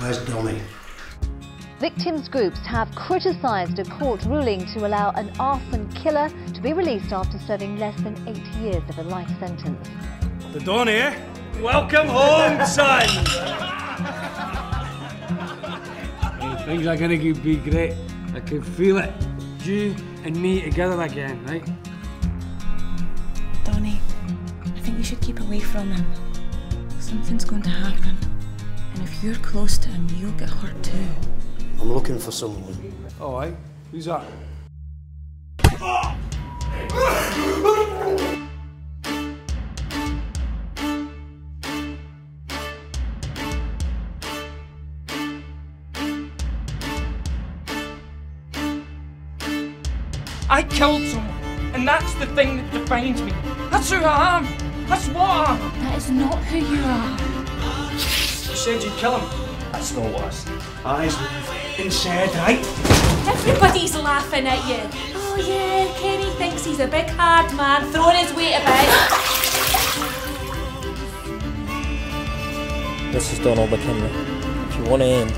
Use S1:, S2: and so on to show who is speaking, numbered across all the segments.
S1: Where's Donny?
S2: Victims groups have criticised a court ruling to allow an arson killer to be released after serving less than eight years of a life sentence.
S3: The Donny, eh? Welcome home, son!
S4: Hey, things are gonna be great. I can feel it. You and me together again, right?
S5: Donny, I think you should keep away from him. Something's going to happen. And if you're close to him, you'll get hurt too.
S1: I'm looking for someone.
S4: Oh, aye. Who's that?
S6: I killed someone, and that's the thing that defines me. That's who I am. That's what I am.
S5: That is not who you are.
S6: You said you'd kill him. That's not what I said. Eyes and said, right?
S7: Everybody's laughing at you. Oh yeah, Kenny thinks he's a big hard man throwing his weight about.
S8: This is Donald McKinley. If you want to end,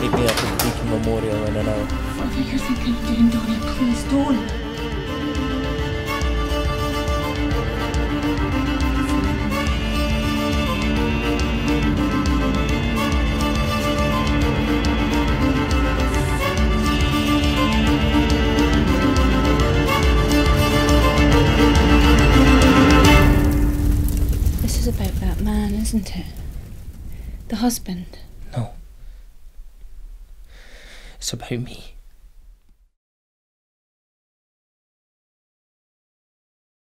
S8: meet me up at the Beacon Memorial in an hour.
S5: Whatever you're thinking of doing, Donny, please don't. Man, isn't it? The husband.
S8: No. It's about me.